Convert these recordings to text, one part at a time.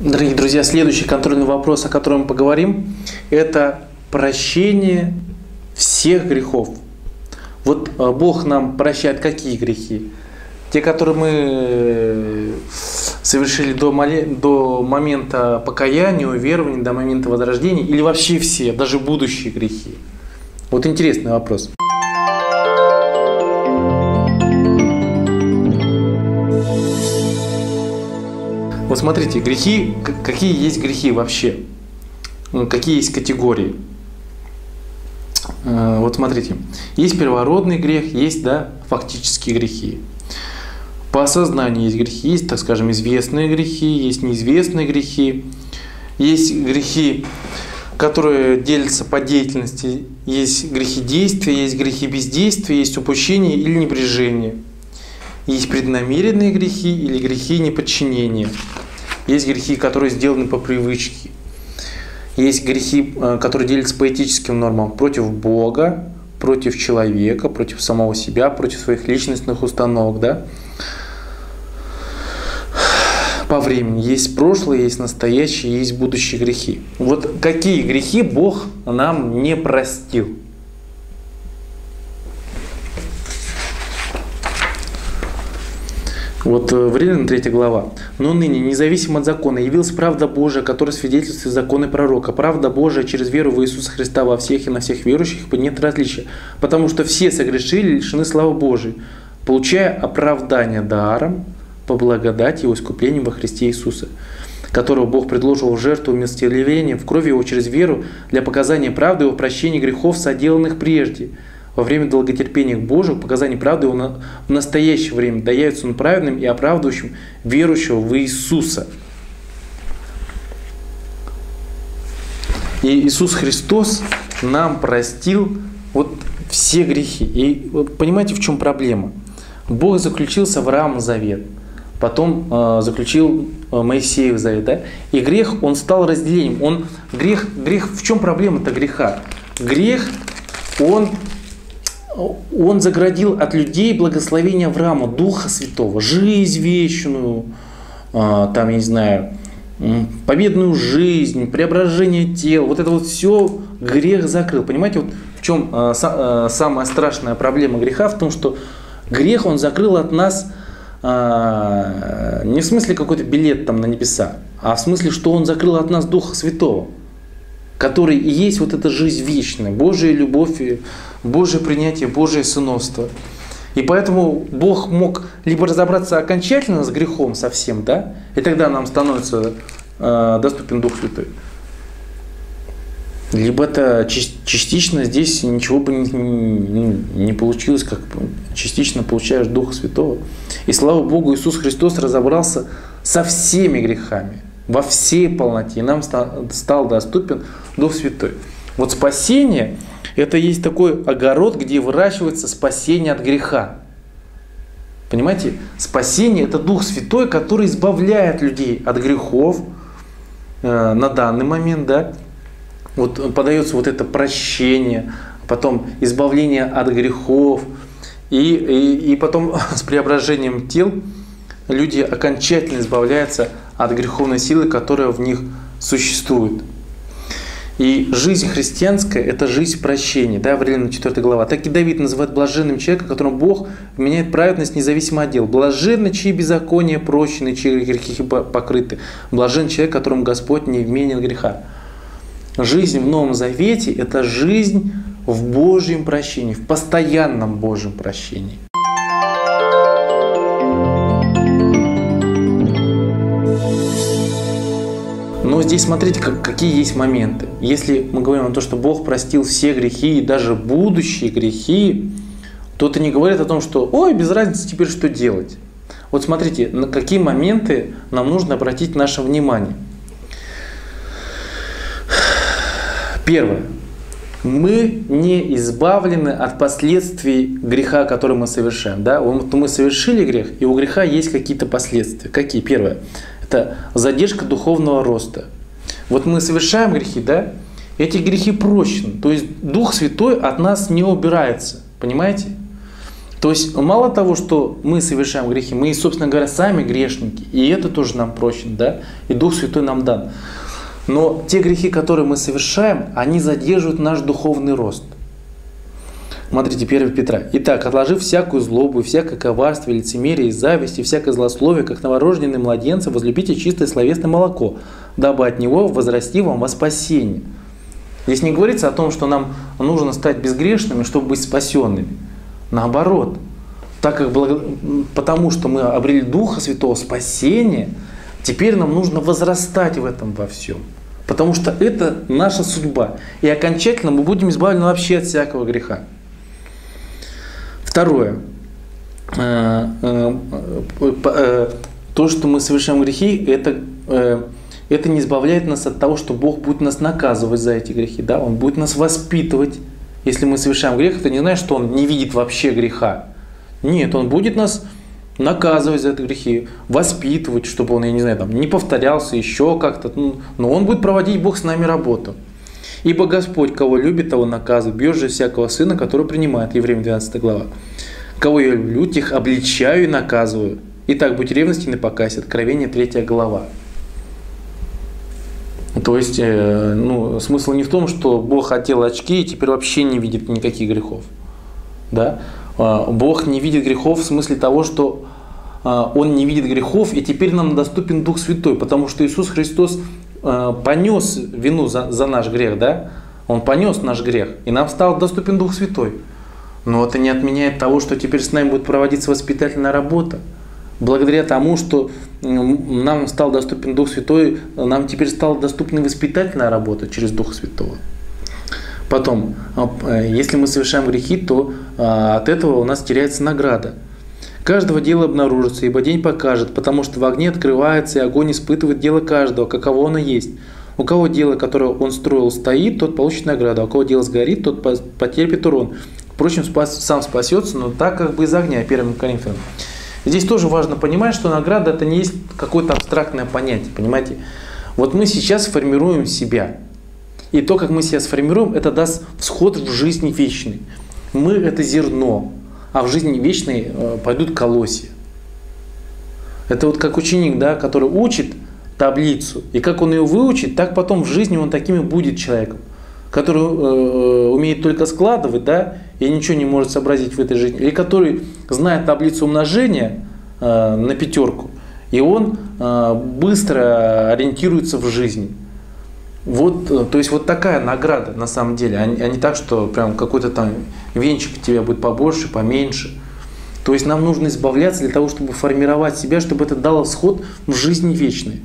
Дорогие друзья, следующий контрольный вопрос, о котором мы поговорим, это прощение всех грехов. Вот э, Бог нам прощает какие грехи? Те, которые мы э, совершили до, до момента покаяния, уверования, до момента возрождения, или вообще все, даже будущие грехи? Вот интересный вопрос. Вот смотрите, грехи, какие есть грехи вообще? Какие есть категории? Э, вот смотрите, есть первородный грех, есть да, фактические грехи. По осознанию есть грехи, есть, так скажем, известные грехи, есть неизвестные грехи, есть грехи, которые делятся по деятельности, есть грехи действия, есть грехи бездействия, есть упущение или небрежение. Есть преднамеренные грехи или грехи неподчинения. Есть грехи, которые сделаны по привычке. Есть грехи, э, которые делятся по этическим нормам против Бога, против человека, против самого себя, против своих личностных установок. Да? По времени. Есть прошлое, есть настоящее, есть будущие грехи. Вот какие грехи Бог нам не простил? Вот э, в Римлянам 3 глава. «Но ныне, независимо от закона, явилась правда Божия, которая свидетельствует законы пророка. Правда Божия через веру в Иисуса Христа во всех и на всех верующих, нет различия. Потому что все согрешили, лишены славы Божией, получая оправдание даром по благодати и искуплению во Христе Иисуса» которого Бог предложил в жертву умилостивления в крови Его через веру для показания правды и прощения грехов, соделанных прежде – во время долготерпения к Божию, показаний правды он в настоящее время дается он праведным и оправдывающим верующего в Иисуса. И Иисус Христос нам простил вот все грехи. И вот понимаете, в чем проблема? Бог заключил с Авраамом завет, потом э, заключил э, Моисеев завет, да? И грех, он стал разделением. Он, грех, грех, в чем проблема-то греха? Грех, он он заградил от людей благословение Авраама, Духа Святого, жизнь вечную, а, там, я не знаю, победную жизнь, преображение тела. Вот это вот все грех закрыл. Понимаете, вот в чем а, а, самая страшная проблема греха? В том, что грех он закрыл от нас не в смысле какой-то билет там на небеса, а в смысле, что он закрыл от нас Духа Святого который и есть вот эта жизнь вечная, Божья любовь, Божье принятие, Божье сыновство. И поэтому Бог мог либо разобраться окончательно с грехом совсем, да, и тогда нам становится э, доступен Дух Святой. Либо это частично здесь ничего бы не, не, получилось, как частично получаешь Духа Святого. И слава Богу, Иисус Христос разобрался со всеми грехами во всей полноте. И нам стал доступен Дух Святой. Вот спасение – это есть такой огород, где выращивается спасение от греха. Понимаете? Спасение – это Дух Святой, который избавляет людей от грехов э, на данный момент, да. Вот подается вот это прощение, потом избавление от грехов, и, и, и потом с преображением тел люди окончательно избавляются от греховной силы, которая в них существует. И жизнь христианская – это жизнь прощения. Да, в Римлянам 4 глава. Так и Давид называет блаженным человека, которому Бог меняет праведность независимо от дел. Блаженны, чьи беззакония прощены, чьи грехи покрыты. Блажен человек, которому Господь не вменен греха. Жизнь в Новом Завете – это жизнь в Божьем прощении, в постоянном Божьем прощении. Но здесь смотрите, как, какие есть моменты. Если мы говорим о том, что Бог простил все грехи и даже будущие грехи, то это не говорит о том, что «Ой, без разницы теперь что делать». Вот смотрите, на какие моменты нам нужно обратить наше внимание. Первое. Мы не избавлены от последствий греха, который мы совершаем. Да? Мы совершили грех, и у греха есть какие-то последствия. Какие? Первое это задержка духовного роста. Вот мы совершаем грехи, да? Эти грехи прощены. То есть Дух Святой от нас не убирается. Понимаете? То есть мало того, что мы совершаем грехи, мы, собственно говоря, сами грешники, и это тоже нам прощен, да, и Дух Святой нам дан. Но те грехи, которые мы совершаем, они задерживают наш духовный рост. Смотрите, 1 Петра. Итак, отложив всякую злобу, всякое коварство, лицемерие, зависть и всякое злословие, как новорожденные младенцы, возлюбите чистое словесное молоко, дабы от него возрасти вам во спасение. Здесь не говорится о том, что нам нужно стать безгрешными, чтобы быть спасенными. Наоборот, так как благо... потому что мы обрели Духа Святого спасения, теперь нам нужно возрастать в этом во всем. Потому что это наша судьба. И окончательно мы будем избавлены вообще от всякого греха. Второе. Э, э, э, то, что мы совершаем грехи, это, это не избавляет нас от того, что Бог будет нас наказывать за эти грехи. Да? Он будет нас воспитывать. Если мы совершаем грех, это не значит, что Он не видит вообще греха. Нет, Он будет нас наказывать за эти грехи, воспитывать, чтобы он, я не знаю, там, не повторялся еще как-то. Ну, но он будет проводить Бог с нами работу. Ибо Господь, кого любит, того наказывает. Бьет же всякого сына, который принимает. Евреям 12 глава. Кого я люблю, тех обличаю и наказываю. Итак, будь ревности и покайся. Откровение 3 глава. То есть, э, ну, смысл не в том, что Бог хотел очки и теперь вообще не видит никаких грехов. Да? А, Бог не видит грехов в смысле того, что а, Он не видит грехов, и теперь нам доступен Дух Святой, потому что Иисус Христос понес вину за, за наш грех, да? Он понес наш грех, и нам стал доступен Дух Святой. Но это не отменяет того, что теперь с нами будет проводиться воспитательная работа. Благодаря тому, что нам стал доступен Дух Святой, нам теперь стала доступна воспитательная работа через Духа Святого. Потом, э, если мы совершаем грехи, то э, от этого у нас теряется награда – Каждого дела обнаружится, ибо день покажет, потому что в огне открывается, и огонь испытывает дело каждого, каково оно есть. У кого дело, которое он строил, стоит, тот получит награду, а у кого дело сгорит, тот потерпит урон. Впрочем, спас, сам спасется, но так как бы из огня, 1 Коринфянам. Здесь тоже важно понимать, что награда это не есть какое-то абстрактное понятие, понимаете? Вот мы сейчас формируем себя. И то, как мы себя сформируем, это даст всход в жизнь вечный. Мы это зерно, а в жизни вечной э, пойдут колосья. Это вот как ученик, да, который учит таблицу, и как он ее выучит, так потом в жизни он таким и будет человеком, который э, умеет только складывать, да, и ничего не может сообразить в этой жизни, или который знает таблицу умножения э, на пятерку, и он э, быстро ориентируется в жизни. Вот, э, то есть вот такая награда на самом деле, а не, а так, что прям какой-то там венчик тебя будет побольше, поменьше. То есть нам нужно избавляться для того, чтобы формировать себя, чтобы это дало сход в жизни вечной.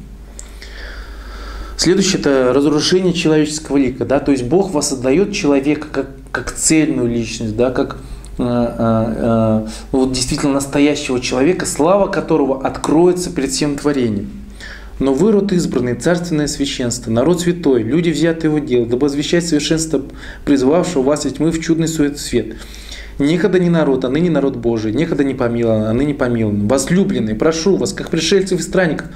Следующее – это разрушение человеческого лика. Да? То есть Бог воссоздает человека как, как цельную личность, да? как э, э, э, вот действительно настоящего человека, слава которого откроется перед всем творением. Но вы род избранный, царственное священство, народ святой, люди взяты его дел, дабы возвещать совершенство призвавшего вас ведь мы в чудный свет. Некогда не народ, а ныне народ Божий, некогда не помилован, а ныне помилован. Возлюбленный, прошу вас, как пришельцев и странников,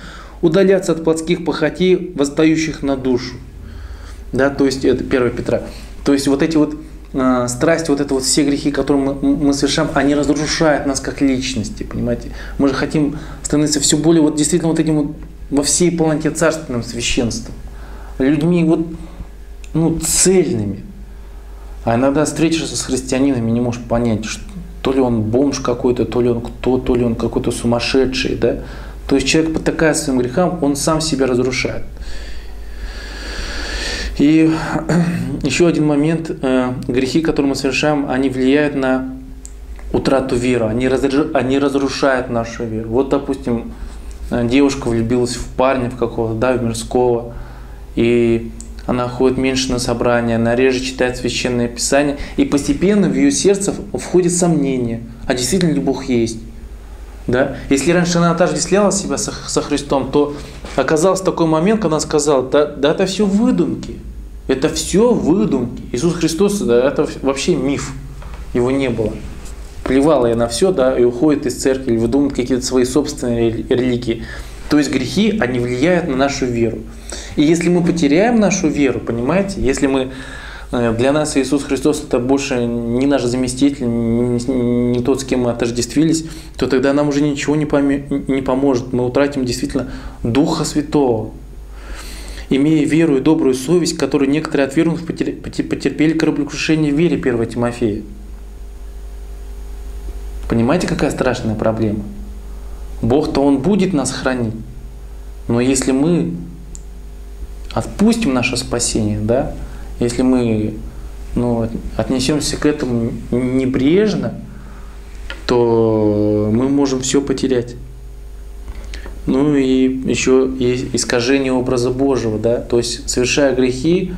удаляться от плотских похотей, восстающих на душу. Да, то есть это 1 Петра. То есть вот эти вот э, страсти, вот это вот все грехи, которые мы, мы совершаем, они разрушают нас как личности, понимаете? Мы же хотим становиться все более вот действительно вот этим вот во всей полноте царственным священством, людьми вот, ну, цельными. А иногда встретишься с христианинами, не можешь понять, что то ли он бомж какой-то, то ли он кто, то ли он какой-то сумасшедший, да. То есть человек, потакая своим грехам, он сам себя разрушает. И еще один момент, э, грехи, которые мы совершаем, они влияют на утрату веры, они, они разрушают нашу веру. Вот, допустим, девушка влюбилась в парня в какого-то, да, в мирского, и она ходит меньше на собрания, она реже читает священное писание, и постепенно в ее сердце входит сомнение, а действительно ли Бог есть. Да? Если раньше она отождествляла себя со, со Христом, то оказался такой момент, когда она сказала, да, да это все выдумки, это все выдумки. Иисус Христос, да, это вообще миф, его не было плевала я на все, да, и уходит из церкви, или выдумывает какие-то свои собственные религии. То есть грехи, они влияют на нашу веру. И если мы потеряем нашу веру, понимаете, если мы э, для нас Иисус Христос это больше не наш заместитель, не, тот, с кем мы отождествились, то тогда нам уже ничего не, поме, не поможет. Мы утратим действительно Духа Святого. Имея веру и добрую совесть, которую некоторые отвергнув потерпели кораблекрушение в вере 1 Тимофея. Понимаете, какая страшная проблема? Бог-то Он будет нас хранить. Но если мы отпустим наше спасение, да, если мы ну, отнесемся к этому небрежно, то мы можем все потерять. Ну и еще есть искажение образа Божьего, да, то есть совершая грехи,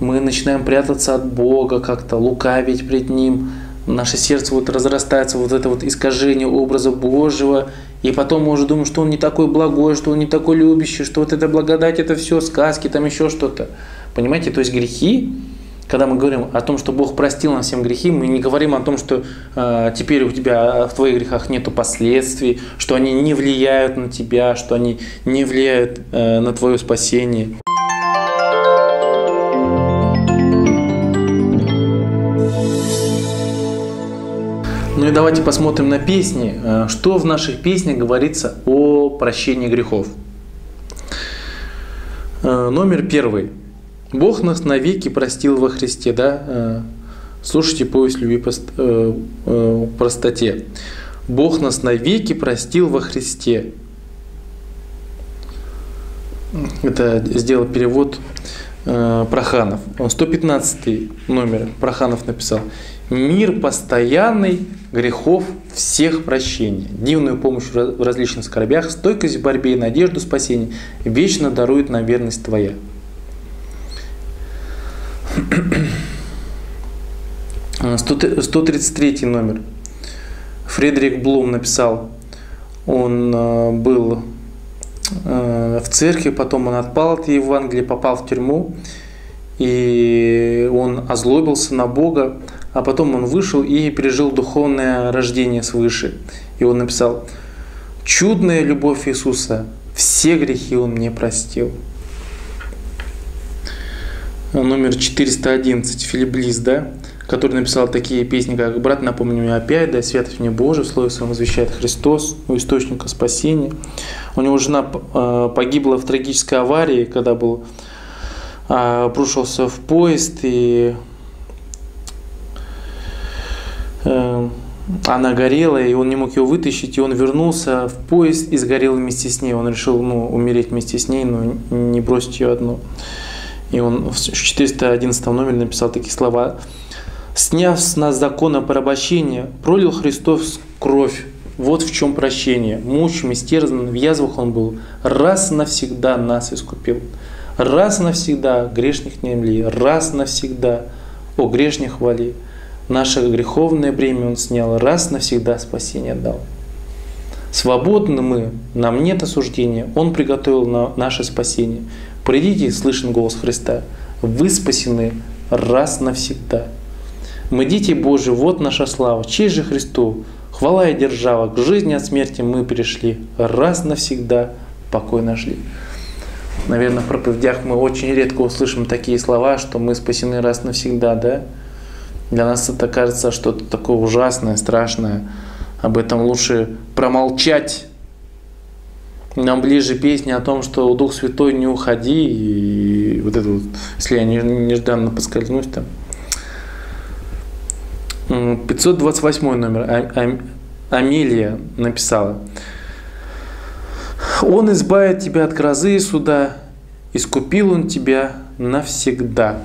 мы начинаем прятаться от Бога, как-то лукавить пред Ним, наше сердце вот разрастается, вот это вот искажение образа Божьего, и потом мы уже думаем, что он не такой благой, что он не такой любящий, что вот эта благодать это все сказки, там еще что-то. Понимаете, то есть грехи, когда мы говорим о том, что Бог простил нам всем грехи, мы не говорим о том, что э, теперь у тебя в твоих грехах нету последствий, что они не влияют на тебя, что они не влияют э, на твое спасение. Ну и давайте посмотрим на песни. Э, что в наших песнях говорится о прощении грехов? Э, номер первый. Бог нас навеки простил во Христе, да? Э, слушайте повесть любви простоте. Бог нас навеки простил во Христе. Это сделал перевод Проханов. 115 номер Проханов написал. Мир постоянный, грехов всех прощения, дивную помощь в различных скорбях, стойкость в борьбе и надежду спасения вечно дарует нам верность Твоя. Сто 133 номер. Фредерик Блум написал, он э, был э, в церкви, потом он отпал от Евангелия, попал в тюрьму, и он озлобился на Бога, а потом он вышел и пережил духовное рождение свыше. И он написал, «Чудная любовь Иисуса, все грехи Он мне простил». Номер 411, Филипп Близ, да, который написал такие песни, как «Брат, напомни мне опять, да, святость мне Божий, в слове своем возвещает Христос, у источника спасения». У него жена э, погибла в трагической аварии, когда был э, обрушился в поезд, и она горела, и он не мог ее вытащить, и он вернулся в поезд и сгорел вместе с ней. Он решил ну, умереть вместе с ней, но не бросить ее одну. И он в 411 номере написал такие слова. «Сняв с нас закон о порабощении, пролил Христос кровь. Вот в чем прощение. Мучим, истерзан, в язвах он был. Раз навсегда нас искупил. Раз навсегда грешных не мли. Раз навсегда о грешных хвали. Наше греховное бремя Он снял, раз навсегда спасение дал. Свободны мы, нам нет осуждения, Он приготовил на наше спасение. Придите, слышен голос Христа, вы спасены раз навсегда. Мы дети Божьи, вот наша слава, честь же Христу, хвала и держава, к жизни от смерти мы пришли, раз навсегда покой нашли. Наверное, в проповедях мы очень редко услышим такие слова, что мы спасены раз навсегда, да? Для нас это кажется что-то такое ужасное, страшное. Об этом лучше промолчать. Нам ближе песни о том, что Дух Святой не уходи, и вот это вот, если я нежданно поскользнусь там. 528 номер. А, а, Амелия написала. Он избавит тебя от грозы и суда, искупил он тебя навсегда.